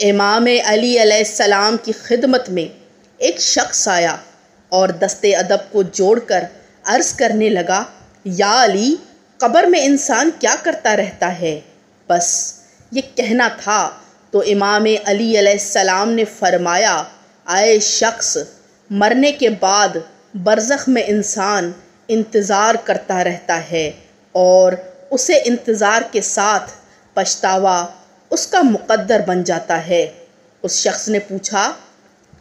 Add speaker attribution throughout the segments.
Speaker 1: इमाम अली अलैहिस्सलाम की खिदमत में एक शख्स आया और दस्ते अदब को जोड़कर अर्ज़ करने लगा, या अली, कब्र में इंसान क्या करता रहता है? बस, ये कहना था। तो इमाम अली अलैहिस्सलाम ने फरमाया, आए शख्स, मरने के बाद बरज़ख में इंसान इंतज़ार करता रहता है और उसे इंतज़ार के साथ पछतावा उसका मुकद्दर बन जाता है। उस शख्स ने पूछा,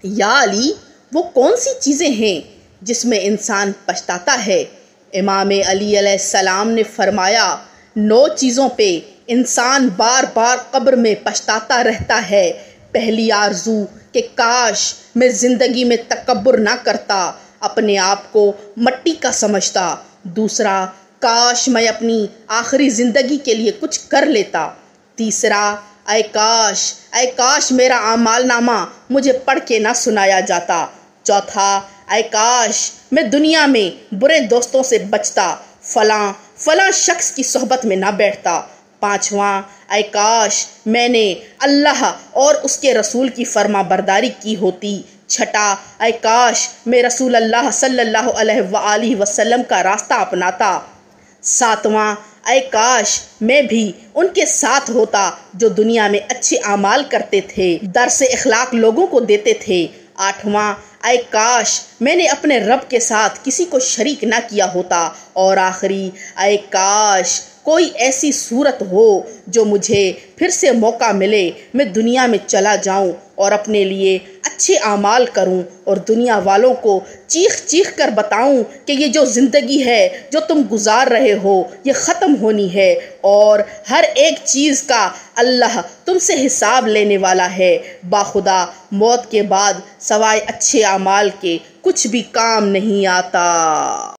Speaker 1: या अली, वो कौन सी चीज़ें हैं जिसमें इंसान पछताता है? इमाम अली सलाम ने फरमाया, नौ चीज़ों पे इंसान बार बार कब्र में पछताता रहता है। पहली आरज़ू कि काश मैं ज़िंदगी में तकबर ना करता, अपने आप को मट्टी का समझता। दूसरा, काश मैं अपनी आखिरी ज़िंदगी के लिए कुछ कर लेता। तीसरा अय काश अय काश मेरा आमाल नामा मुझे पढ़ के ना सुनाया जाता। चौथा अय काश मैं दुनिया में बुरे दोस्तों से बचता, फला फला शख्स की सोहबत में ना बैठता। पांचवा अय काश मैंने अल्लाह और उसके रसूल की फर्मा बरदारी की होती। छठा अय काश मैं रसूल अल्लाह सल्लल्लाहु अलैहि वसल्लम का रास्ता अपनाता। सातवां अय काश मैं भी उनके साथ होता जो दुनिया में अच्छे अमाल करते थे, दर से इखलाक लोगों को देते थे। आठवां अय काश मैंने अपने रब के साथ किसी को शरीक ना किया होता। और आखिरी अय काश कोई ऐसी सूरत हो जो मुझे फिर से मौका मिले, मैं दुनिया में चला जाऊँ और अपने लिए अच्छे आमाल करूँ और दुनिया वालों को चीख चीख कर बताऊँ कि ये जो ज़िंदगी है, जो तुम गुजार रहे हो, ये ख़त्म होनी है और हर एक चीज़ का अल्लाह तुमसे हिसाब लेने वाला है। बाखुदा, मौत के बाद सवाए अच्छे आमाल के कुछ भी काम नहीं आता।